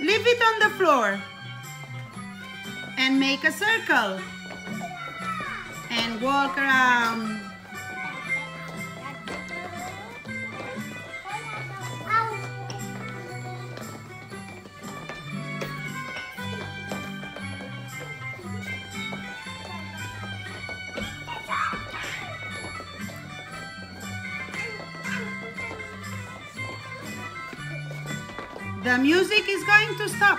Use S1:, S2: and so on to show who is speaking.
S1: leave it on the floor and make a circle and walk around. The music is going to stop.